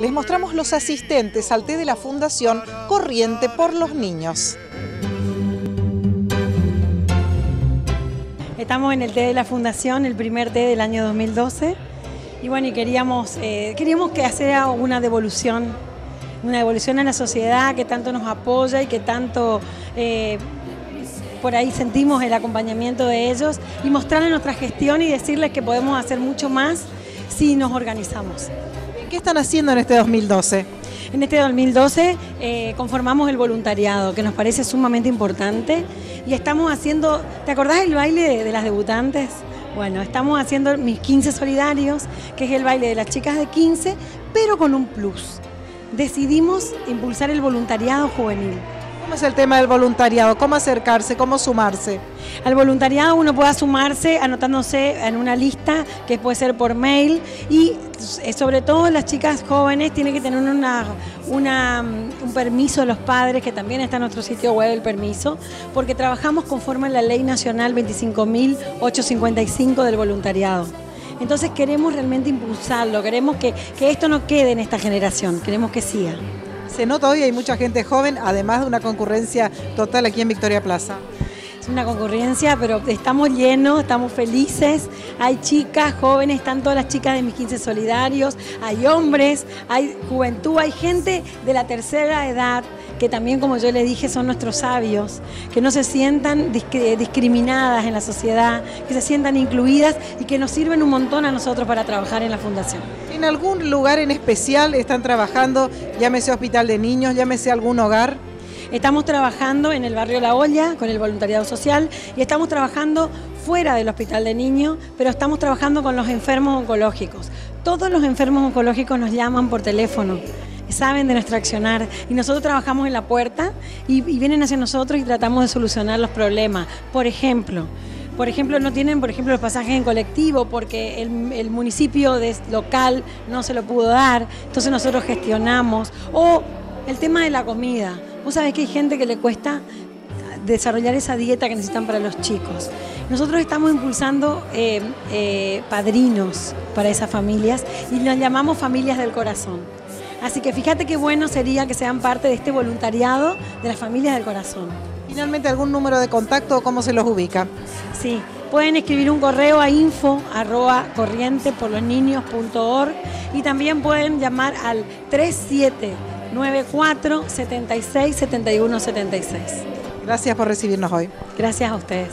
les mostramos los asistentes al té de la Fundación Corriente por los Niños. Estamos en el té de la Fundación, el primer té del año 2012. Y bueno, queríamos, eh, queríamos que sea una devolución, una devolución a la sociedad que tanto nos apoya y que tanto eh, por ahí sentimos el acompañamiento de ellos y mostrarles nuestra gestión y decirles que podemos hacer mucho más si nos organizamos. ¿Qué están haciendo en este 2012? En este 2012 eh, conformamos el voluntariado, que nos parece sumamente importante, y estamos haciendo, ¿te acordás del baile de, las debutantes? Bueno, estamos haciendo mis 15 solidarios, que es el baile de las chicas de 15, pero con un plus. Decidimos impulsar el voluntariado juvenil. ¿Cómo es el tema del voluntariado? ¿Cómo acercarse? ¿Cómo sumarse? Al voluntariado uno puede sumarse anotándose en una lista que puede ser por mail y eh, sobre todo las chicas jóvenes tienen que tener una, mm, un permiso de los padres, que también está en nuestro sitio web el permiso, porque trabajamos conforme a la ley nacional 25.855 del voluntariado. Entonces queremos realmente impulsarlo, queremos que, que esto no quede en esta generación, queremos que siga. Se nota hoy hay mucha gente joven, además de una concurrencia total aquí en Victoria Plaza. Una concurrencia, pero estamos llenos, estamos felices. Hay chicas, jóvenes, están todas las chicas de mis 15 solidarios, hay hombres, hay juventud, hay gente de la tercera edad que también, como yo le dije, son nuestros sabios, que no se sientan discriminadas en la sociedad, que se sientan incluidas y que nos sirven un montón a nosotros para trabajar en la Fundación. ¿En algún lugar en especial están trabajando, llámese hospital de niños, llámese algún hogar? Estamos trabajando en el barrio La Olla con el voluntariado social y estamos trabajando fuera del hospital de niños, pero estamos trabajando con los enfermos oncológicos. Todos los enfermos oncológicos nos llaman por teléfono saben de nuestro accionar y nosotros trabajamos en la puerta y, vienen hacia nosotros y tratamos de solucionar los problemas. Por ejemplo, por ejemplo, no tienen, por ejemplo, los pasajes en colectivo porque el, municipio local no se lo pudo dar, entonces nosotros gestionamos. O el tema de la comida. Vos sabés que hay gente que le cuesta desarrollar esa dieta que necesitan para los chicos. Nosotros estamos impulsando eh, eh, padrinos para esas familias y las llamamos familias del corazón. Así que fíjate qué bueno sería que sean parte de este voluntariado de las familias del corazón. Finalmente, ¿algún número de contacto o cómo se los ubica? Sí, pueden escribir un correo a info arroba corriente por los niños y también pueden llamar al 3794 76 71 76. Gracias por recibirnos hoy. Gracias a ustedes.